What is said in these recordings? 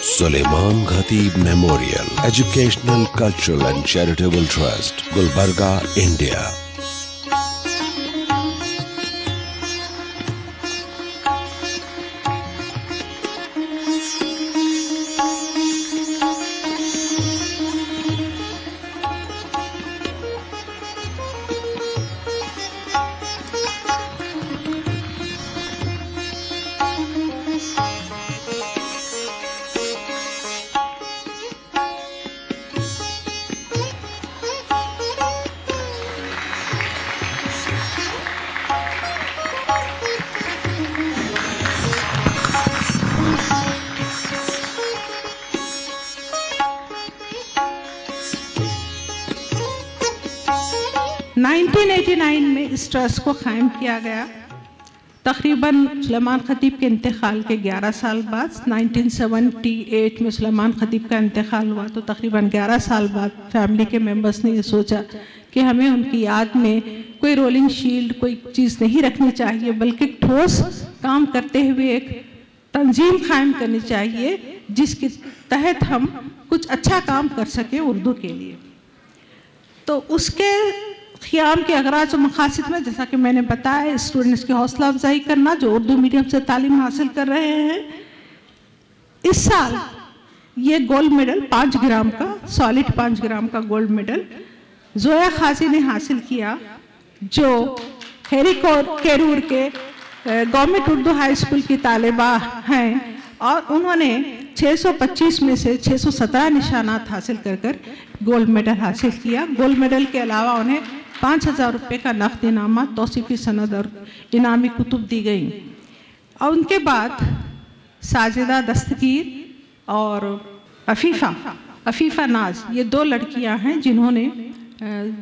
Suleiman Khatib Memorial Educational, Cultural and Charitable Trust, Gulbarga, India. किया गया। तकरीबन सुलेमान ख़तीब के इंतकाल के 11 साल बाद 1978 में सुलेमान ख़तीब का इंतकाल हुआ तो तकरीबन 11 साल बाद फैमिली के मेंबर्स ने ये सोचा कि हमें उनकी याद में कोई रोलिंग शील्ड, कोई चीज़ नहीं रखनी चाहिए, बल्कि ठोस काम करते हुए एक तंजीम कायम करनी चाहिए, जिसके तहत हम कुछ अच्छा काम कर सकें उर्दू के लिए। तो उसके क़्याम के अगराज और मकासद में, जैसा कि मैंने बताया स्टूडेंट्स की हौसला अफजाई करना, जो उर्दू मीडियम से तालीम हासिल कर रहे हैं, इस साल ये गोल्ड मेडल पाँच ग्राम का सॉलिड पाँच ग्राम का गोल्ड मेडल जोया खासी ने हासिल किया, जो हेरी केरूर के गवर्नमेंट उर्दू हाई स्कूल की तालिबा हैं, और उन्होंने 625 में से 617 निशानात हासिल कर कर गोल्ड मेडल हासिल किया। गोल्ड मेडल के अलावा उन्हें पाँच हज़ार रुपये का नकद इनामा तोसीफ़ी सनद और इनामी कुतुब दी गई। और उनके बाद साजिदा दस्तगीर और अफीफ़ा अफीफ़ा नाज, ये दो लड़कियाँ हैं जिन्होंने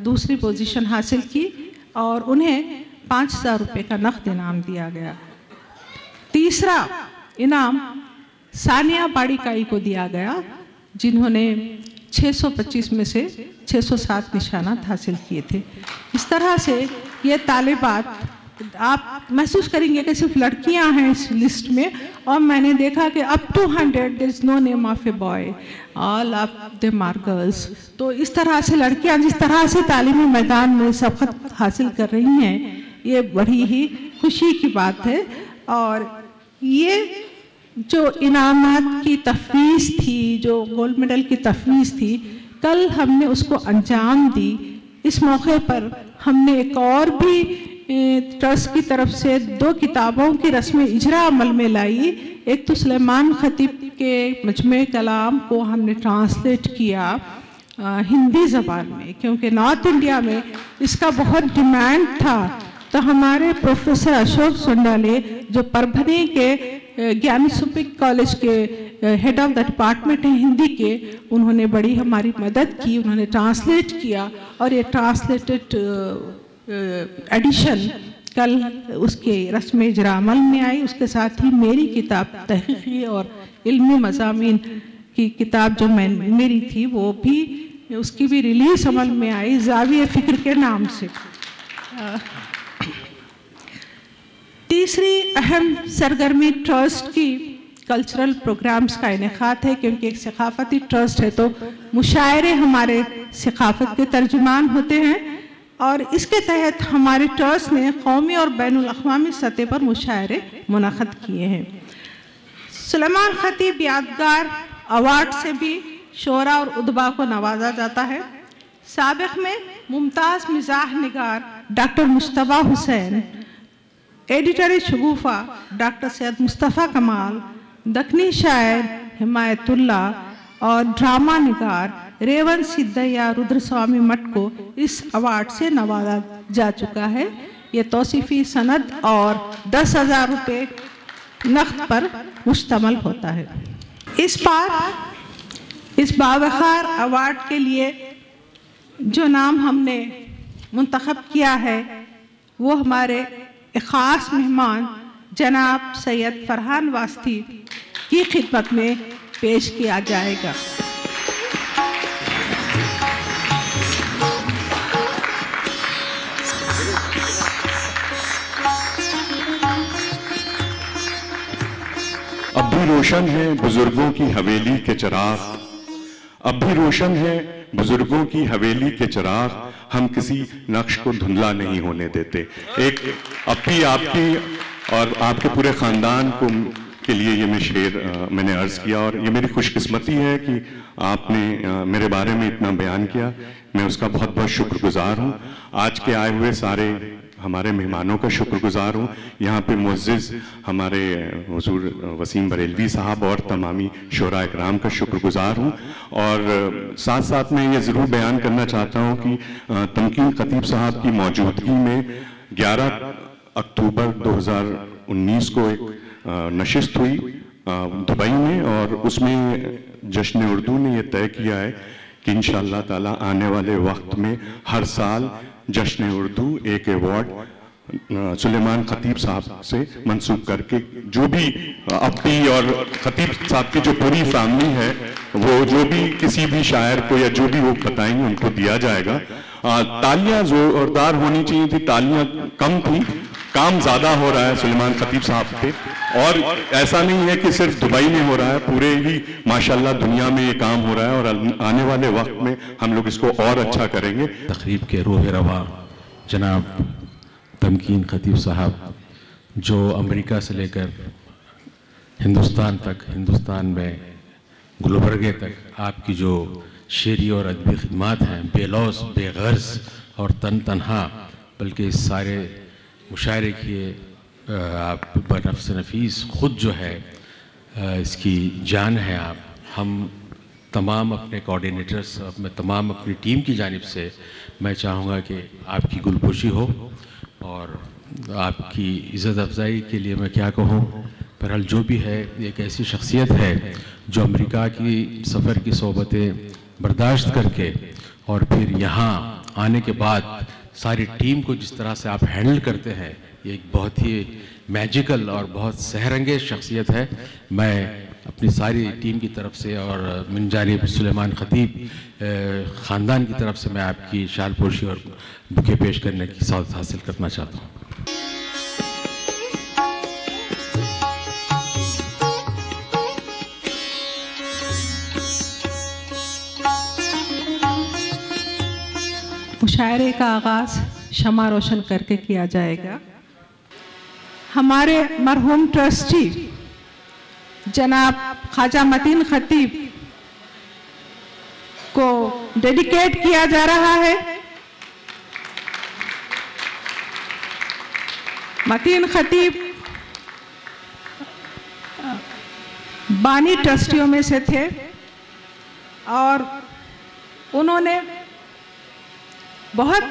दूसरी पोजीशन हासिल की और उन्हें पाँच हज़ार रुपये का नकद इनाम दिया गया। तीसरा इनाम सानिया बाड़ीकाई को दिया गया, जिन्होंने 625 में से 607 निशानात हासिल किए थे। इस तरह से ये तालिबात आप महसूस करेंगे कि सिर्फ़ लड़कियाँ हैं इस लिस्ट में और मैंने देखा कि up to hundred there is no name of a boy all of the are girls तो इस तरह से लड़कियाँ जिस तरह से तालीमी मैदान में सबकत हासिल कर रही हैं, ये बड़ी ही खुशी की बात है। और ये जो इनामात की तफवीज़ थी जो गोल्ड मेडल की तफवीज़ थी कल हमने उसको अंजाम दी। इस मौके पर हमने एक और भी ट्रस्ट की तरफ़ से दो किताबों की रस्म इजरा अमल में लाई। एक तो सलेमान ख़तीब के मजमे कलाम को हमने ट्रांसलेट किया आ, हिंदी ज़बान में क्योंकि नॉर्थ इंडिया में इसका बहुत डिमांड था। तो हमारे प्रोफेसर अशोक सुंडाले, जो परभनी के ज्ञान सुपिक कॉलेज के हेड ऑफ़ द डिपार्टमेंट हैं हिंदी के, उन्होंने बड़ी हमारी मदद की, उन्होंने ट्रांसलेट किया और ये ट्रांसलेटेड एडिशन कल उसके रस्म इजरामल में आई। उसके साथ ही मेरी किताब तहकी और इल्मी मजामी की किताब जो मैं, मेरी थी, वो भी उसकी भी रिलीज़ अमल में आई, जाविय फ़िक्र के नाम से। तीसरी अहम सरगर्मी ट्रस्ट की कल्चरल प्रोग्राम्स का इनका है, क्योंकि एक सकाफती ट्रस्ट है तो मुशायरे हमारे सकाफत के तर्जुमान होते हैं, और इसके तहत हमारे ट्रस्ट ने कौमी और बैन अवी सतह पर मुशायरे मुनद किए हैं। सलमान ख़तीब यादगार अवार्ड से भी शोरा और उदबा को नवाजा जाता है। सबक में मुमताज़ मिजाह निगार doctor Mujtaba Hussain editor Shagufa, doctor Syed Mustafa Kamal, Dakhni शायर हिमायतुल्ला और ड्रामा निगार रेवन सिद्धैया रुद्रस्वामी मठ को इस अवार्ड से नवाजा जा चुका है। ये तोसीफ़ी सनद और दस हज़ार रुपये नकद पर मुश्तमल होता है। इस बार, इस बावखार अवार्ड के लिए जो नाम हमने मुंतखब किया है, वो हमारे ख़ास मेहमान, जनाब सैयद फरहान वास्ती की खिदमत में पेश किया जाएगा। अब भी रोशन है बुज़ुर्गों की हवेली के चिराग। अब भी रोशन है। बुज़ुर्गों की हवेली के चिराग हम किसी नक्श को धुंधला नहीं होने देते। एक अपनी आपकी और आपके पूरे खानदान को के लिए ये मैं शेर आ, मैंने अर्ज़ किया और ये मेरी खुशकिस्मती है कि आपने आ, मेरे बारे में इतना बयान किया। मैं उसका बहुत बहुत शुक्रगुजार हूँ। आज के आए हुए सारे हमारे मेहमानों का शुक्रगुजार हूँ। यहाँ पे मुज्ज़ हमारे हजूर वसीम बरेलवी साहब और तमामी शरा इकराम का शुक्रगुजार हूँ। और साथ साथ मैं ये ज़रूर बयान करना चाहता हूँ कि तमकीन खतीब साहब की मौजूदगी में 11 अक्टूबर 2019 को एक नशस्त हुई दुबई में और उसमें जश्न उर्दू ने यह तय किया है कि इन ताला आने वाले वक्त में हर साल जश्न उर्दू एक अवार्ड सुलेमान खतीब साहब से मंसूब करके जो भी अपनी और खतीब साहब की जो पूरी फैमिली है, वो जो भी किसी भी शायर को या जो भी वो बताएँगे, उनको दिया जाएगा। तालियाँ जोरदार होनी चाहिए थी, तालियाँ कम थी काम ज़्यादा हो रहा है सुलेमान खतीब साहब पे। और ऐसा नहीं है कि सिर्फ़ दुबई में हो रहा है, पूरे ही, माशाल्लाह, दुनिया में ये काम हो रहा है और आने वाले वक्त में हम लोग इसको और अच्छा करेंगे। तकरीब के रोह रवा, जनाब तमकीन खतीब साहब, जो अमेरिका से लेकर हिंदुस्तान तक, हिंदुस्तान में गुलबर्गे तक आपकी जो शेरी और अदबी खदमात हैं बेलौस बेगर्ज और तन तनहा, बल्कि इस सारे मुशायरे किए आप बनफ्स नफीस ख़ुद जो है इसकी जान है आप। हम तमाम अपने कोऑर्डिनेटर्स मैं तमाम अपनी टीम की जानब से मैं चाहूँगा कि आपकी गुलपोशी हो और आपकी इज़्ज़त अफजाई के लिए मैं क्या कहूँ। बहरहाल जो भी है, एक ऐसी शख्सियत है जो अमेरिका की सफ़र की सोबतें बर्दाश्त करके और फिर यहाँ आने के बाद सारी टीम को जिस तरह से आप हैंडल करते हैं, ये एक बहुत ही मैजिकल और बहुत सहरंगे शख्सियत है। मैं अपनी सारी टीम की तरफ़ से और मिन जानब सुलेमान ख़तीब ख़ानदान की तरफ़ से मैं आपकी शालपोशी और बुके पेश करने की साथ हासिल करना चाहता हूँ। मुशायरे का आगाज़ शमा रोशन करके किया जाएगा। हमारे मरहूम ट्रस्टी जनाब ख्वाजा मतीन खतीब को डेडिकेट किया जा रहा है। मतीन खतीब, बानी ट्रस्टियों में से थे और उन्होंने बहुत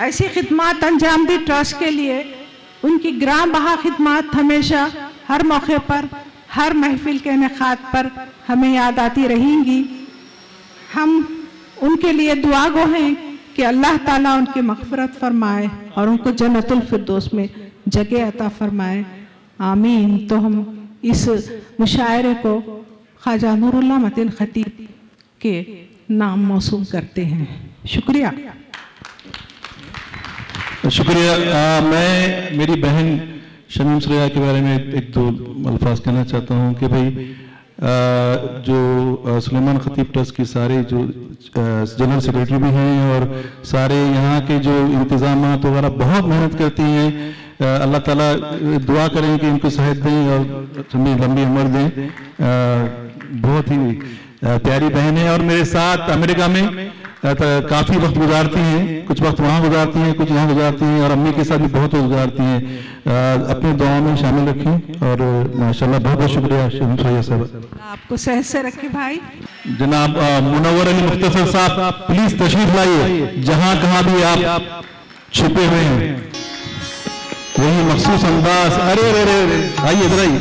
ऐसी खिदमत अंजाम दी ट्रस्ट के लिए, उनकी ग्राम बहा खिदमत हमेशा हर मौके पर, हर महफिल के इनका पर हमें याद आती रहेंगी। हम उनके लिए दुआ गो हैं कि अल्लाह ताला उनकी मगफरत फरमाए और उनको जन्नतुल फिरदौस में जगह अता फरमाए। आमीन। तो हम इस मुशायरे को ख्वाजा नूरुल्ला मतिन खतीब के नाम मौसू करते हैं। शुक्रिया। शुक्रिया। आ, मैं मेरी बहन शमीम सुरैया के बारे में एक दो अल्फाज कहना चाहता हूँ कि भाई आ, जो सुलेमान खतीब ट्रस्ट की सारे जो जनरल सेक्रेटरी भी हैं और सारे यहाँ के जो इंतज़ाम वगैरह तो बहुत मेहनत करती हैं अल्लाह ताला दुआ करें कि इनको सेहत दें और लंबी उम्र दें। बहुत ही प्यारी बहन है और मेरे साथ अमेरिका में काफ़ी वक्त गुजारती हैं। कुछ वक्त वहाँ गुजारती हैं कुछ यहाँ गुजारती हैं और अम्मी के साथ भी बहुत गुजारती हैं। अपने दुआ में शामिल रखें और माशाल्लाह बहुत बहुत शुक्रिया साहब आपको सहज से रखे भाई। जनाब मुनवर अली मुख्तर साहब प्लीज़ तशरीफ़ लाइए। जहाँ कहाँ भी आप छुपे हुए हैं। वही मखसूस अंदाज। अरे अरे अरे आइए इधर आइए।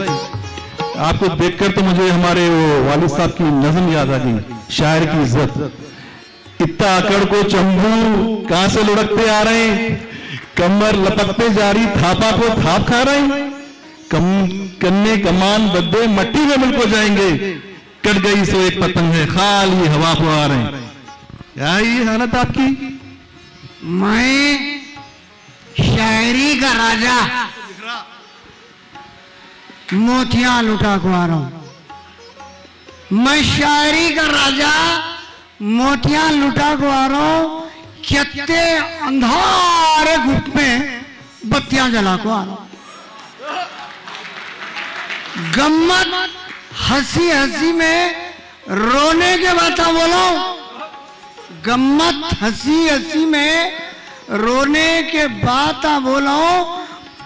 आपको देखकर तो मुझे हमारे वो वालिद साहब की नजम याद आ गई, शायर की इज़्ज़त। इतना आकड़ को चंबू कहाँ से लुढ़कते आ रहे हैं? कमर लपकते जा रही, थापा को थाप खा रहे हैं? कम, कन्ने कमान बद्दे मट्टी में मिल को जाएँगे। कट गई सो एक पतंग है, खाली हवा को आ रहे हैं। क्या ये हालत आपकी? मैं शायरी का राजा मोतियाँ लुटा को आ रहा हूँ मैं शायरी का राजा, मोतियाँ लुटा को आ रहा हूँ कितने अंधारे गुट में बत्तियाँ जला को आ रहा हूँ गम्मत हँसी हँसी में रोने के बात बोलो, गम्मत हँसी हँसी में रोने के बात बोलो,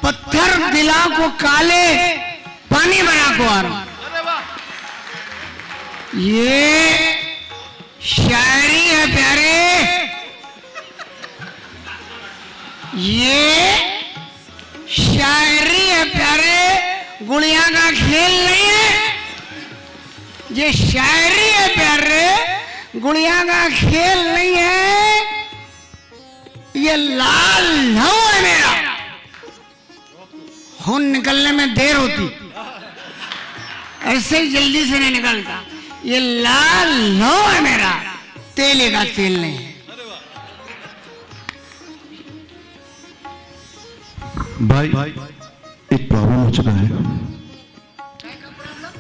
पत्थर दिला को काले। पानी बना को आ रहा ये शायरी है प्यारे। ये शायरी है प्यारे। गुड़िया का खेल नहीं है। ये शायरी है प्यारे। गुड़िया का खेल नहीं है। ये लाल लहू है मेरा। खून निकलने में देर होती। ऐसे ही जल्दी से नहीं निकलता। ये लाल लहू है मेरा। तेले का तेल नहीं है। भाई, एक प्रॉब्लम हो चुका है।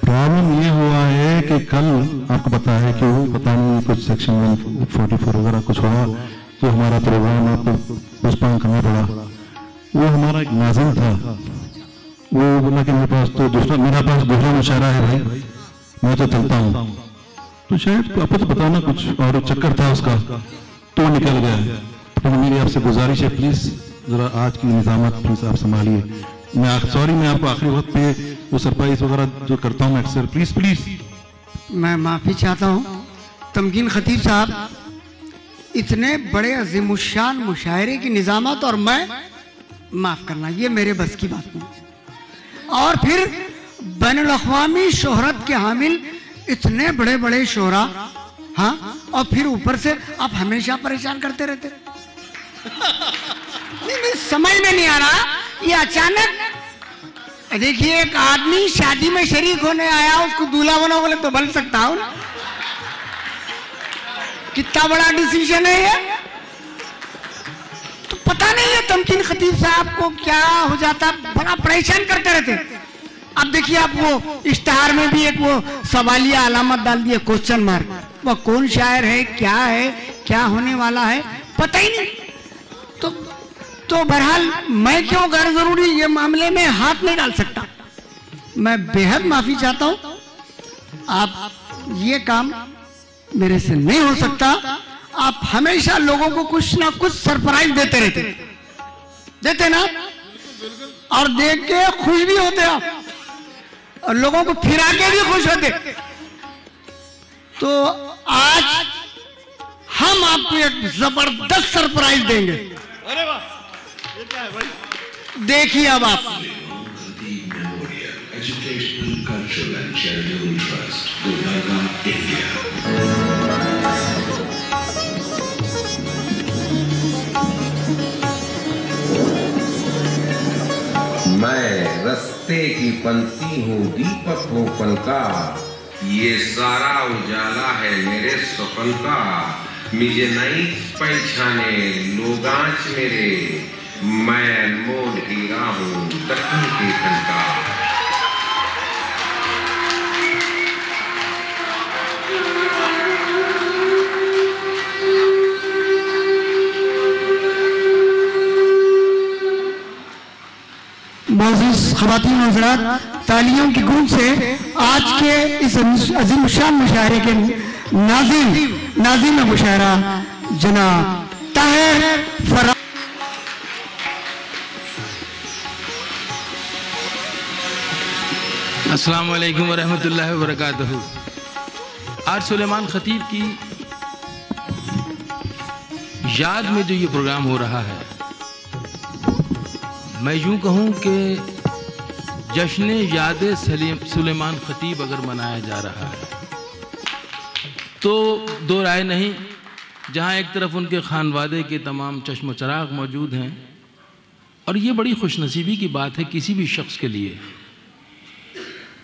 प्रॉब्लम ये हुआ है कि कल आपको पता है कि वो पता नहीं कुछ सेक्शन 144 वगैरह कुछ हुआ तो हमारा प्रोग्राम आपको पोस्टपोन करना पड़ा। वो हमारा एक नाजिम था। वो बोला कि मेरे पास तो दूसरा मेरा पास दूसरा मुशायरा है भाई। मैं तो चलता हूँ। तो शायद आपको तो पता ना कुछ और चक्कर था उसका। तो निकल गया। तो मेरी आपसे गुजारिश है प्लीज़ जरा आज की निजामत प्लीज़ आप संभालिए। मैं सॉरी मैं आपको आखिरी वक्त पे वो सरप्राइज़ वगैरह जो करता हूँ, अक्सर। प्लीज़ प्लीज़ मैं माफ़ी चाहता हूँ। तमकीन खतीब साहब, इतने बड़े अजीमुशान मुशायरे की निजामत और मैं माफ़ करना, ये मेरे बस की बात नहीं। और फिर बैन अवी शोहरत के हामिल इतने बड़े बड़े शोहरा हाँ? और फिर ऊपर से आप हमेशा परेशान करते रहते। नहीं नहीं, समझ में नहीं आ रहा। ये अचानक, देखिए, एक आदमी शादी में शरीक होने आया, उसको दूल्हा बना बोले तो बन सकता हूँ ना? कितना बड़ा डिसीज़न है ये। नहीं है, तमकीन खतीब साहब को क्या हो जाता? बड़ा परेशान करते रहते। अब देखिए आप वो इश्तहार में भी एक वो सवालिया अलामत डाल दिए क्वेश्चन मार्क वो कौन शायर है, क्या है, क्या होने वाला है, पता ही नहीं। तो तो बहरहाल, मैं क्यों गैर ज़रूरी ये मामले में हाथ नहीं डाल सकता? मैं बेहद माफ़ी चाहता हूँ। आप ये काम मेरे से नहीं हो सकता। आप हमेशा लोगों को कुछ ना कुछ सरप्राइज़ देते रहते देते ना? और देख के खुश भी होते आप। और लोगों को फिरा के भी खुश होते। तो आज हम आपको एक ज़बरदस्त सरप्राइज़ देंगे। देखिए अब आप। Educational, Cultural and Charitable Trust, Gulbarga, India. पंक्ति हूँ, दीपक हो पल का ये सारा उजाला है मेरे सपन का। मुझे नहीं पहचाने, लोगांच मेरे। मैं अनमोल हीरा हूँ दखन के का। मोजिस हजरात, तालियों की गूंज से आज के इस अजीम शान मुशायरे के नाजिम नाजिम मुशायरा, जनाब ताहिर फरा अस्सलाम वालेकुम वरहमतुल्लाहि आज सुलेमान खतीब की याद में जो ये प्रोग्राम हो रहा है मैं यूँ कहूँ कि जश्न याद सलीम सुलेमान खतीब अगर मनाया जा रहा है तो दो राय नहीं, जहाँ एक तरफ़ उनके खानवादे के तमाम चश्म चराग मौजूद हैं, और ये बड़ी खुशनसीबी की बात है किसी भी शख्स के लिए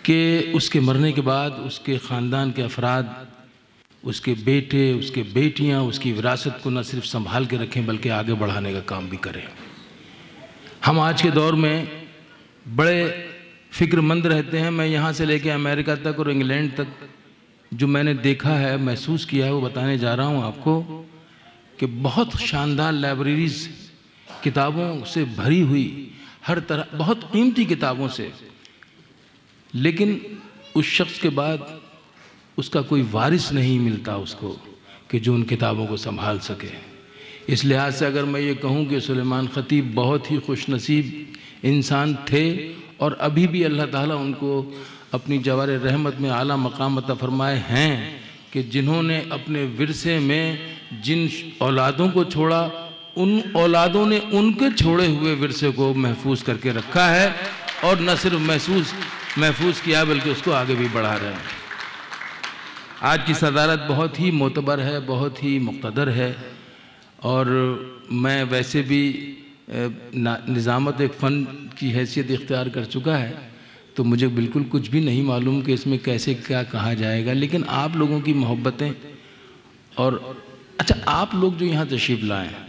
कि उसके मरने के बाद उसके ख़ानदान के अफराद, उसके बेटे, उसके बेटियाँ, उसकी विरासत को न सिर्फ़ संभाल के रखें, बल्कि आगे बढ़ाने का काम भी करें। हम आज के दौर में बड़े फिक्रमंद रहते हैं। मैं यहाँ से लेके अमेरिका तक और इंग्लैंड तक जो मैंने देखा है, महसूस किया है, वो बताने जा रहा हूँ आपको कि बहुत शानदार लाइब्रेरीज किताबों से भरी हुई, हर तरह, बहुत कीमती किताबों से। लेकिन उस शख्स के बाद उसका कोई वारिस नहीं मिलता उसको कि जो उन किताबों को संभाल सके। इस लिहाज से अगर मैं ये कहूँ कि सुलेमान ख़तीब बहुत ही खुश नसीब इंसान थे और अभी भी अल्लाह ताला उनको अपनी जवार रहमत में आला मकाम अता फरमाए हैं कि जिन्होंने अपने विरसे में जिन औलादों को छोड़ा, उन औलादों ने उनके छोड़े हुए विरसे को महफूज करके रखा है और न सिर्फ़ महसूस, महफूज किया, बल्कि उसको आगे भी बढ़ा रहे हैं। आज की सदारत बहुत ही मोतबर है, बहुत ही मुख्तर है। और मैं वैसे भी निज़ामत एक फ़न की हैसियत इख्तियार कर चुका है तो मुझे बिल्कुल कुछ भी नहीं मालूम कि इसमें कैसे क्या कहा जाएगा। लेकिन आप लोगों की मोहब्बतें और अच्छा आप लोग जो यहाँ तशरीफ़ लाए हैं,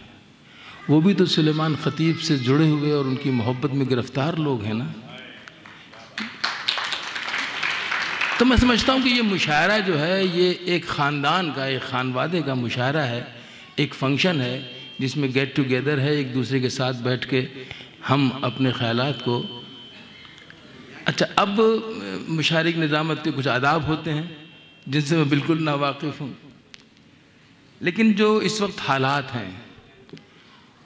वो भी तो सुलेमान ख़तीब से जुड़े हुए और उनकी मोहब्बत में गिरफ़्तार लोग हैं ना? तो मैं समझता हूँ कि ये मुशायरा जो है, ये एक ख़ानदान का, एक खानवादे का मुशायरा है। एक फ़ंक्शन है, जिसमें गेट टुगेदर है, एक दूसरे के साथ बैठ के हम अपने ख्याल को अच्छा अब मुशारिक निज़ामत के कुछ आदाब होते हैं, जिनसे मैं बिल्कुल नावाकिफ़ हूँ। लेकिन जो इस वक्त हालात हैं,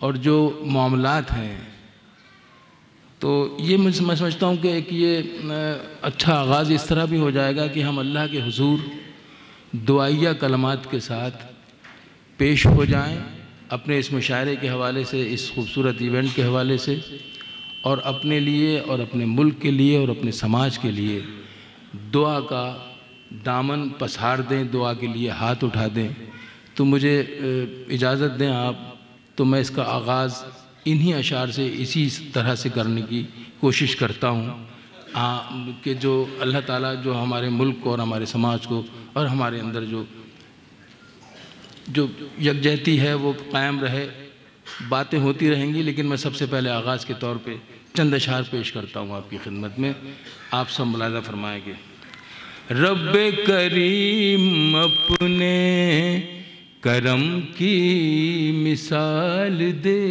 और जो मामलात हैं तो ये मैं समझ समझता हूँ कि एक ये अच्छा आगाज़ इस तरह भी हो जाएगा कि हम अल्लाह के हजूर दुआया कलमात के साथ पेश हो जाएँ अपने इस मुशायरे के हवाले से, इस खूबसूरत इवेंट के हवाले से और अपने लिए और अपने मुल्क के लिए और अपने समाज के लिए दुआ का दामन पसार दें, दुआ के लिए हाथ उठा दें। तो मुझे इजाज़त दें आप तो मैं इसका आगाज़ इन्हीं अशार से, इसी तरह से करने की कोशिश करता हूँ। कि जो अल्लाह ताला जो हमारे मुल्क को और हमारे समाज को और हमारे अंदर जो जो यकजहती है, वो कायम रहे, बातें होती रहेंगी, लेकिन मैं सबसे पहले आगाज़ के तौर पे चंद अशार पेश करता हूँ आपकी खिदमत में। आप सब मुलाजा फरमाएँगे। रब करीम अपने करम की मिसाल दे।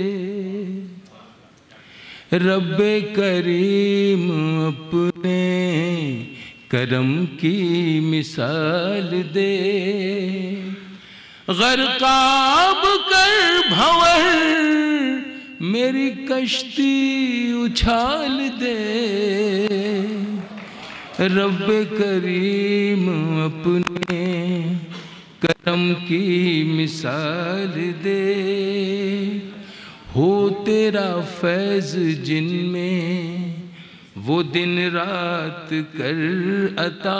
रब करीम अपने करम की मिसाल दे। गरकाब कर भंवर, मेरी कश्ती उछाल दे। रब करीम अपने करम की मिसाल दे। हो तेरा फैज जिनमें वो दिन रात कर अता।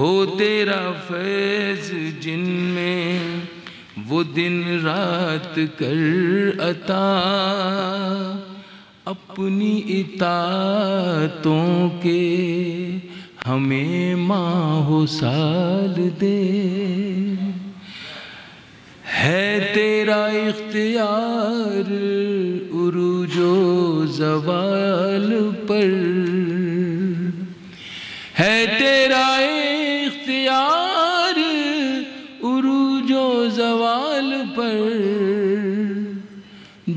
हो तेरा फैज जिनमें वो दिन रात कर अता। अपनी इतातों के हमें माहो साल दे। है तेरा इख्तियार उरूजो जवाल पर।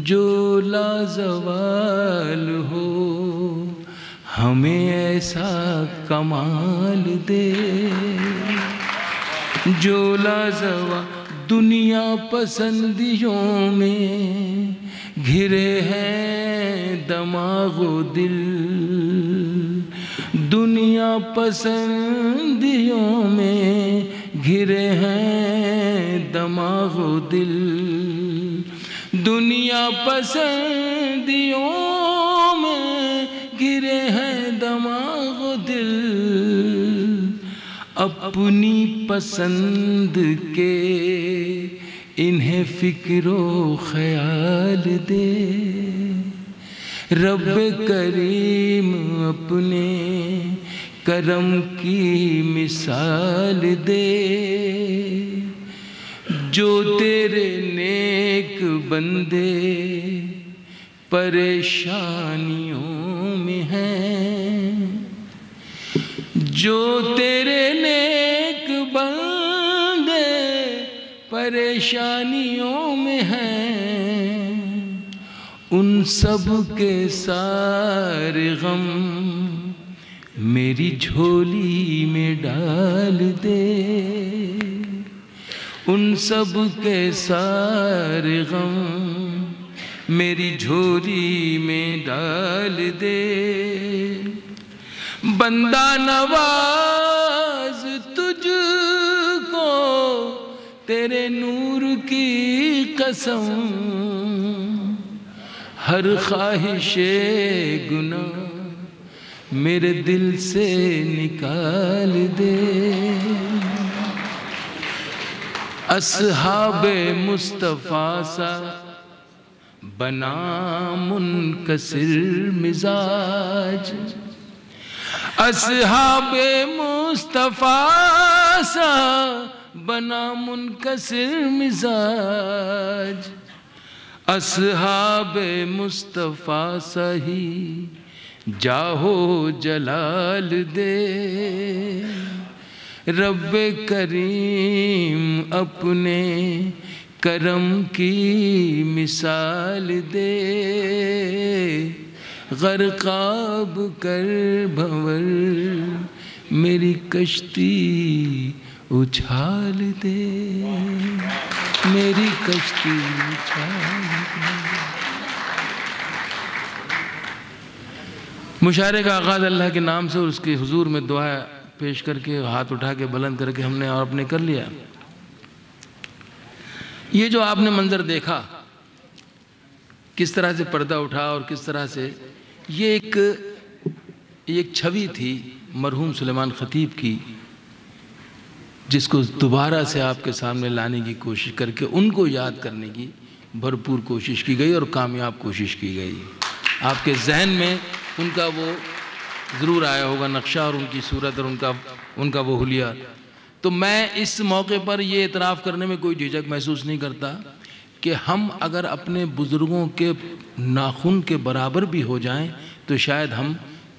जो लाजवाल हो, हमें ऐसा कमाल दे। जो लाजवाल दुनिया पसंदियों में घिरे हैं दमागो दिल, दुनिया पसंदियों में घिरे हैं दमागो दिल। दुनिया पसंदियों में गिरे हैं दमागो दिल। अपनी पसंद के इन्हें फिक्रो ख्याल दे। रब करीम अपने करम की मिसाल दे। जो तेरे नेक बंदे परेशानियों में हैं, जो तेरे नेक बंदे परेशानियों में हैं, उन सब के सारे गम मेरी झोली में डाल दे। उन सब के सारे गम मेरी झोली में डाल दे। बंदा नवाज़ तुझको, तेरे नूर की कसम। हर ख्वाहिश गुना मेरे दिल से निकाल दे। असहाब मुस्तफ़ा सा, बना मुनकसिर मिजाज। असहाब मुस्तफ़ा सा, बना मुनकसिर मिजाज। असहाब मुस्तफ़ा सही जाहो जलाल दे। रब करीम अपने करम की मिसाल दे। गरकाब कर भंवर, मेरी कश्ती उछाल दे। मेरी कश्ती उछाल दे। मुशारे का आगाज़ अल्लाह के नाम से और उसके हुजूर में दुआ पेश करके, हाथ उठा के, बुलंद करके हमने और अपने कर लिया। ये जो आपने मंजर देखा, किस तरह से पर्दा उठा और किस तरह से, ये एक एक छवि थी मरहूम सुलेमान ख़तीब की, जिसको दोबारा से आपके सामने लाने की कोशिश करके, उनको याद करने की भरपूर कोशिश की गई और कामयाब कोशिश की गई। आपके जहन में उनका वो ज़रूर आया होगा नक्शा और उनकी सूरत और उनका उनका वो हुलिया। तो मैं इस मौके पर ये इतराफ़ करने में कोई झिझक महसूस नहीं करता कि हम अगर अपने बुज़ुर्गों के नाखून के बराबर भी हो जाएँ तो शायद हम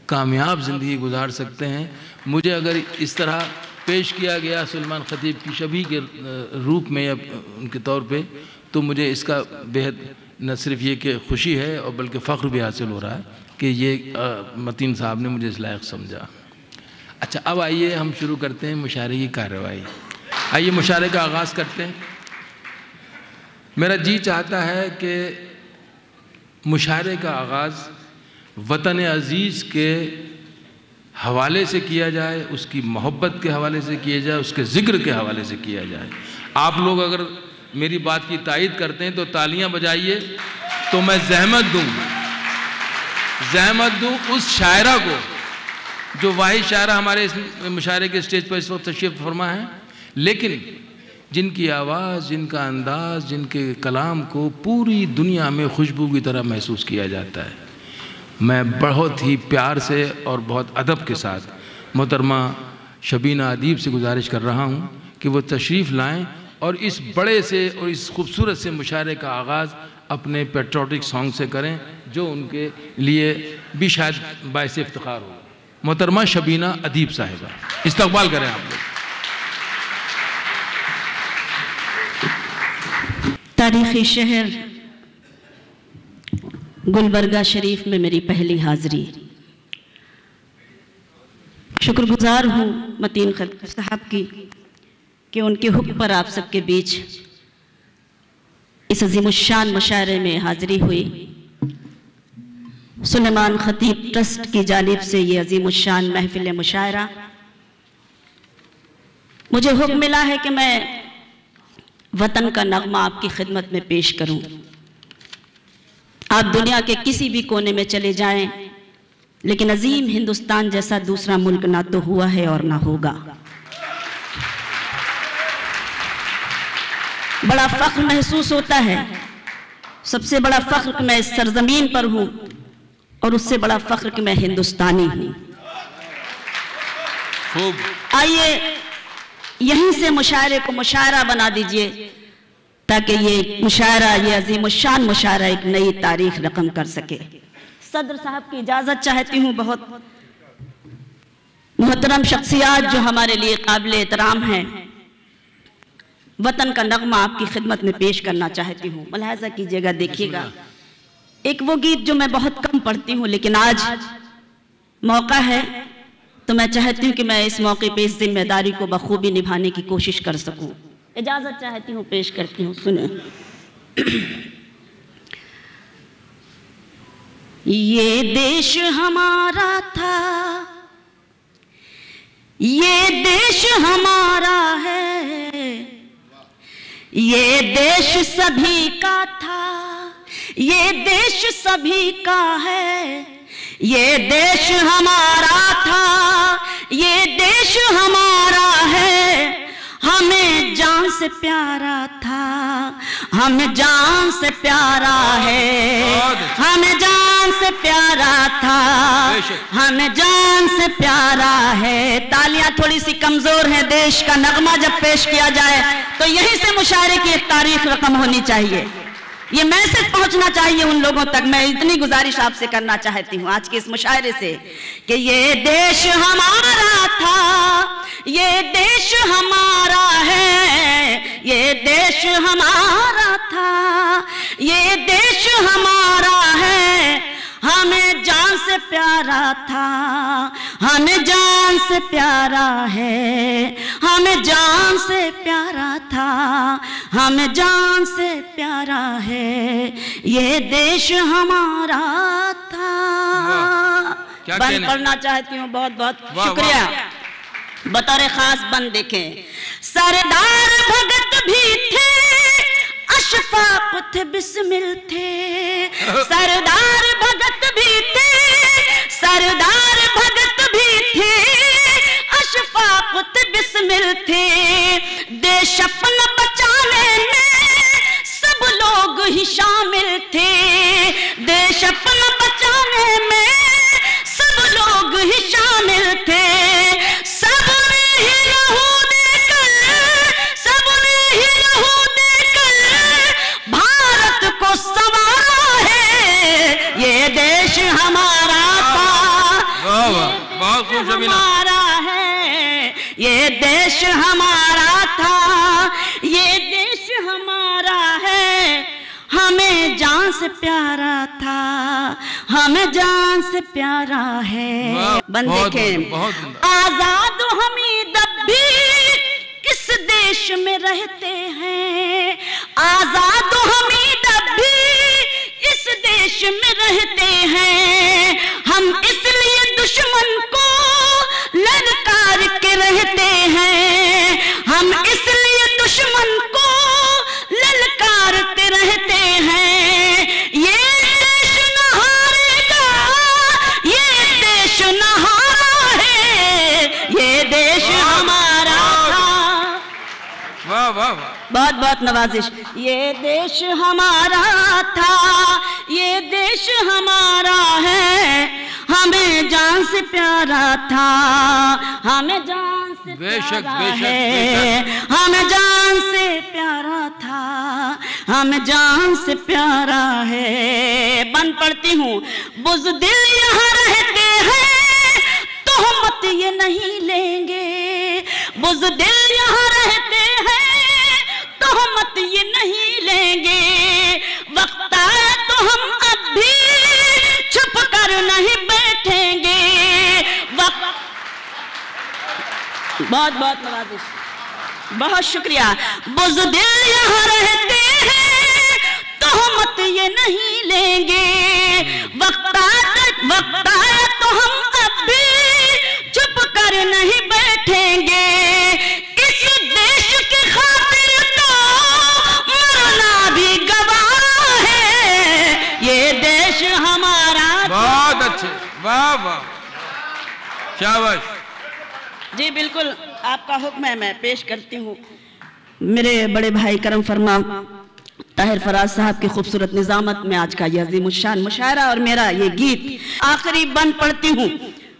कामयाब ज़िंदगी गुजार सकते हैं। मुझे अगर इस तरह पेश किया गया सलमान ख़तीब की शबी के रूप में या उनके तौर पे तो मुझे इसका बेहद, न सिर्फ़ ये कि खुशी है और बल्कि फ़ख्र भी हासिल हो रहा है। कि ये मतीन साहब ने मुझे इस लायक समझा। अच्छा अब आइए हम शुरू करते हैं मुशारे की कार्रवाई। आइए मुशारे का आगाज़ करते हैं। मेरा जी चाहता है कि मुशारे का आगाज़ वतन अज़ीज़ के हवाले से किया जाए, उसकी मोहब्बत के हवाले से किया जाए, उसके ज़िक्र के हवाले से किया जाए। आप लोग अगर मेरी बात की तायद करते हैं तो तालियाँ बजाइए तो मैं जहमत दूँ जहमत दूँ उस शायरा को, जो वाहिद शायरा हमारे इस मुशायरे के स्टेज पर इस वक्त तशरीफ़ फरमा है, लेकिन जिनकी आवाज़, जिनका अंदाज़, जिनके कलाम को पूरी दुनिया में खुशबू की तरह महसूस किया जाता है। मैं बहुत ही प्यार से और बहुत अदब के साथ मोहतरमा शबीना अदीब से गुजारिश कर रहा हूँ कि वो तशरीफ़ लाएँ और इस बड़े से और इस खूबसूरत से मुशायरे का आगाज़ अपने पेट्रोटिक सॉन्ग से करें। जो उनके लिए भी शायद बायस इफ्तार हो। मोहतरमा शबीना अदीब साहिबा इस्तकबाल करें आप लोग। तारीख़ी शहर गुलबर्गा शरीफ में मेरी पहली हाज़िरी। शुक्रगुजार हूँ मतीन खलीफा साहब की कि उनके हुक्म पर आप सबके बीच इस अजीमुशान मुशायरे में हाज़िरी हुई। सुलेमान ख़तीब ट्रस्ट की जानब से ये अजीमुशान महफिल मुशायरा। मुझे हुक्म मिला है कि मैं वतन का नगमा आपकी खिदमत में पेश करूँ। आप दुनिया के किसी भी कोने में चले जाएँ, लेकिन अजीम हिंदुस्तान जैसा दूसरा मुल्क ना तो हुआ है और ना होगा। बड़ा फख्र महसूस होता है। सबसे बड़ा फख्र मैं इस सरजमीन पर हूँ और उससे बड़ा फख्र कि मैं हिंदुस्तानी हूँ। आइए यहीं से मुशायरे को मुशायरा बना दीजिए ताकि ये मुशायरा ये अजीम शान मुशायरा एक नई तारीख रकम कर सके। सदर साहब की इजाज़त चाहती हूँ बहुत। मोहतरम शख्सियात जो हमारे लिए काबिल एहतराम हैं वतन का नगमा आपकी खिदमत में पेश करना चाहती हूँ। मुलाजा कीजिएगा देखिएगा। एक वो गीत जो मैं बहुत कम पढ़ती हूँ, लेकिन आज मौका है तो मैं चाहती हूँ कि मैं इस मौके पे इस ज़िम्मेदारी को बखूबी निभाने की कोशिश कर सकूँ। इजाज़त चाहती हूँ, पेश करती हूँ, सुने। ये देश हमारा था, ये देश हमारा है, ये देश सभी का था। ये देश सभी का है ये देश हमारा था ये देश हमारा है। हमें जान से प्यारा था हमें जान से प्यारा है। हमें जान से प्यारा था हमें जान से प्यारा है। तालियाँ थोड़ी सी कमज़ोर है देश का नगमा जब पेश किया जाए तो यहीं से मुशायरे की एक तारीख रकम होनी चाहिए। ये मैसेज पहुँचना चाहिए उन लोगों तक। मैं इतनी गुजारिश आपसे करना चाहती हूँ आज के इस मुशायरे से कि ये देश हमारा था, ये देश हमारा है, ये देश हमारा था, ये देश हमारा है हमें जान से प्यारा था हमें जान से प्यारा है हमें जान से प्यारा था हमें जान से प्यारा है ये देश हमारा था। बंद? पढ़ना चाहती हूँ बहुत बहुत शुक्रिया। बतौर खास बंद देखें। सरदार भगत भी थे। अशफाक पुथ बिस्मिल थे। सरदार भगत भी थे। सरदार भगत भी थे। अशफा पुथ बिस्मिल थे। देश अपना बचाने देश हमारा था ये देश हमारा है। हमें जान से प्यारा था हमें जान से प्यारा है। बंद सुंदर। आज़ाद हमीद अब भी किस देश में रहते हैं? आज़ाद हमीद अब भी इस देश में रहते हैं। हम इसलिए दुश्मन को ललकार के रहते हैं। हम इसलिए दुश्मन को ललकारते रहते हैं। ये देश न हारेगा ये देश न हारा है। ये देश हमारा वाह वाह वाह। बहुत बहुत नवाजिश। ये देश हमारा था ये देश हमारा है। हमें जान से प्यारा था। हमें जान से बेशक, प्यारा बेशक, है हमें जान से प्यारा था। हमें जान से प्यारा है। बन पढ़ती हूँ बुज दिल यहाँ रहते हैं तोहमत ये नहीं लेंगे। बुज दिल यहाँ रहते हैं तोहमत ये नहीं लेंगे। वक्त आए तो हम अब भी छुप कर नहीं बैठेंगे। वक्त। बहुत बहुत नवाजिश बहुत शुक्रिया। बुजदिल यहाँ रहते वाह शाबाश। जी बिल्कुल आपका हुक्म है मैं पेश करती हूँ। मेरे बड़े भाई करम फरमा ताहिर फराज साहब की खूबसूरत निजामत में आज का यह अजीमुशान मुशायरा और मेरा ये गीत आखिरी बंद पढ़ती हूँ।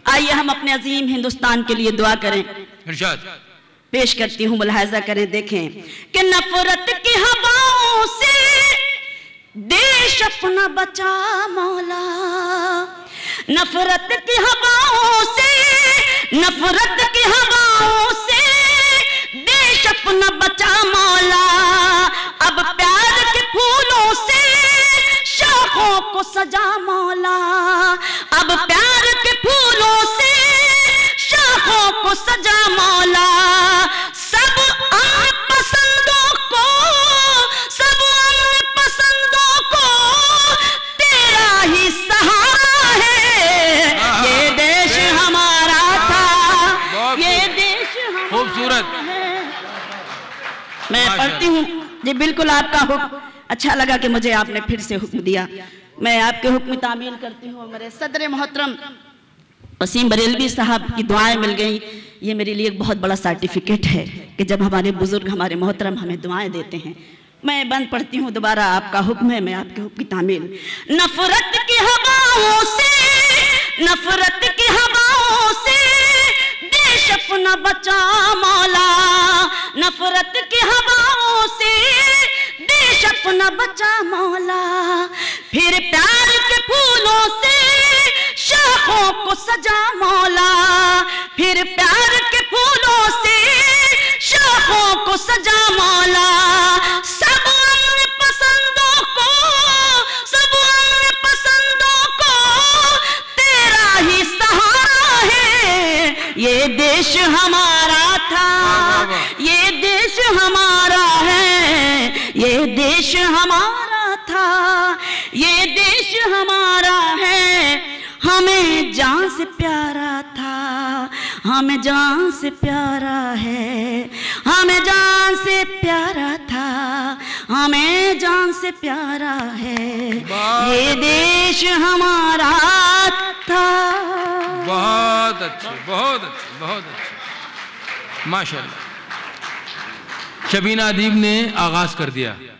आइए हम अपने अजीम हिंदुस्तान के लिए दुआ करें। पेश करती हूँ मुलाहजा करें देखें कि नफरत की हवाओं से देश अपना बचा मौला। नफरत की हवाओं से, नफरत की हवाओं से देश अपना बचा मौला। अब प्यार के फूलों से शाखों को सजा मौला। अब प्यार के फूलों से शाखों को सजा मौला। पढ़ती हूँ। जी, बिल्कुल आपका हुक्म। अच्छा लगा कि मुझे आपने फिर से हुक्म दिया। मैं आपके हुक्म तामील करती हूँ। मेरे सदर मोहतरम वसीम बरेलवी साहब की दुआएँ मिल गई। ये मेरे लिए एक बहुत बड़ा सर्टिफिकेट है कि जब हमारे बुज़ुर्ग, हमारे मोहतरम हमें दुआएँ देते हैं, मैं बंद पढ़ती हूँ। दोबारा आपका हुक्म है, मैं आपके हुक्म की तामील। नफरत की हवाओं से, नफरत की हवाओं से अपना बचा मौला, नफरत की हवाओं से देश अपना बचा मौला। फिर प्यार के फूलों से शाखों को सजा मौला। फिर प्यार के फूलों से शाखों को सजा मौला। देश हमारा था। ये देश हमारा है। ये देश हमारा था। ये देश हमारा हमें जान से प्यारा था। हमें जान से प्यारा है। हमें जान से प्यारा था। हमें जान से प्यारा है। ये देश हमारा था। बहुत अच्छे बहुत अच्छे बहुत अच्छे। माशाल्लाह। शबीना अदीब ने आगाज़ कर दिया।